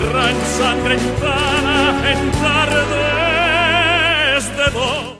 gran sangre entrada,